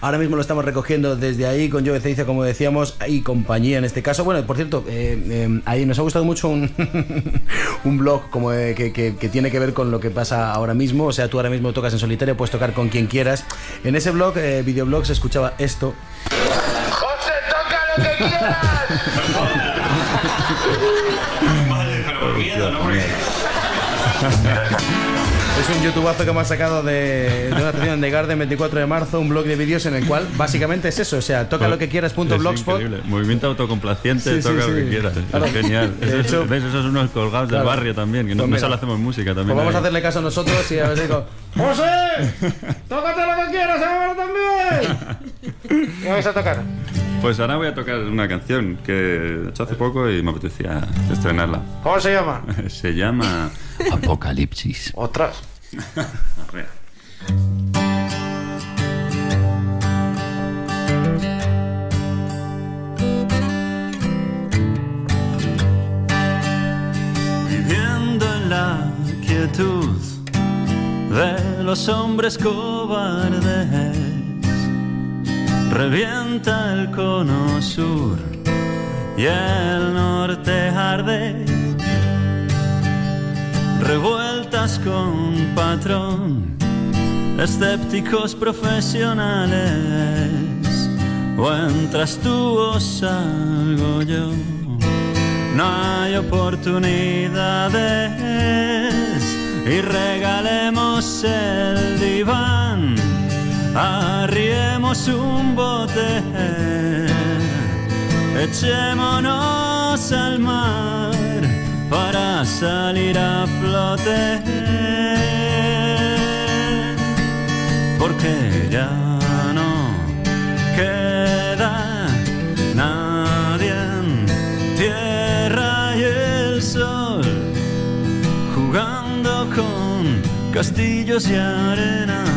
Ahora mismo lo estamos recogiendo desde ahí con Joe Ceiza, como decíamos, y compañía en este caso. Bueno, por cierto, eh, eh, ahí nos ha gustado mucho un, un blog como eh, que, que, que, tiene que ver con lo que pasa ahora mismo. O sea, tú ahora mismo tocas en solitario, puedes tocar con quien quieras. En ese blog, eh, videoblog, se escuchaba esto. ¡José, toca lo que quieras! Vale, pero por miedo, no. Es un youtubazo que hemos sacado de, de una en The Garden 24 de marzo, un blog de vídeos en el cual básicamente es eso, o sea, toca lo que quieras punto Es blogspot. increíble. Movimiento autocomplaciente, Sí, sí, toca sí. lo que quieras. Claro. Es genial. De Eso es- hecho- ¿Ves? Esos son unos colgados Claro. del barrio también, que no, Pues solo hacemos música Pues también. vamos a hay- hacerle caso a nosotros y a ver digo, ¡José! ¡Tócate lo que quieras ahora también! ¿Qué vais a tocar? Pues ahora voy a tocar una canción que he hecho hace poco y me apetecía estrenarla. ¿Cómo se llama? Se llama Apocalipsis. Otras. Viviendo en la quietud de los hombres cobardes. Revienta el cono sur y el norte arde. Revueltas con patrón, escépticos profesionales. O entras tú o salgo yo no hay oportunidades y regalemos el diván, arriemos un bote, echémonos al mar para salir a flote, porque ya no queda nadie en tierra y el sol jugando con castillos y arena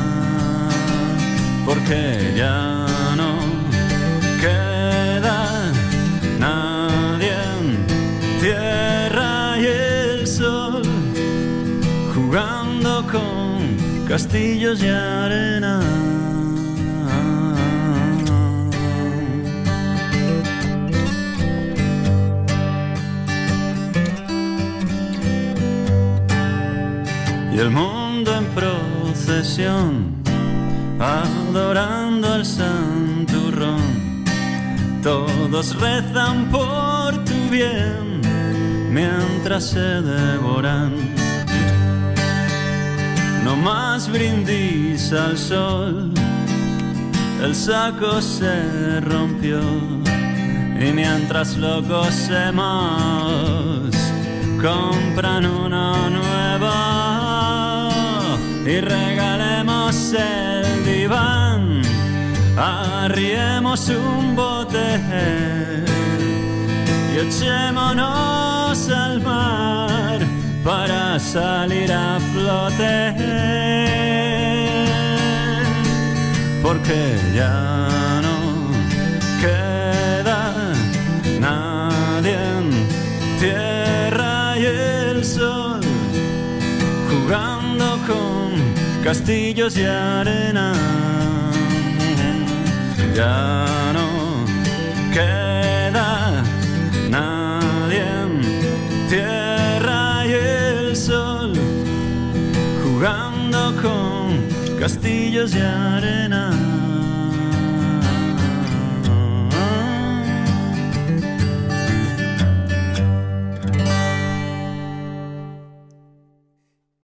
tierra y el sol jugando con castillos y arena y el mundo en procesión, adorando al santurrón. Todos rezan por tu bien mientras se devoran. No más brindis al sol, el saco se rompió. Y mientras lo cosemos compran uno nuevo. Y regalemos el diván, arriemos un bote y echémonos al mar para salir a flote. Porque ya no queda nadie en tierra y el sol jugando con castillos y arena. Ya no jugando con castillos y arena.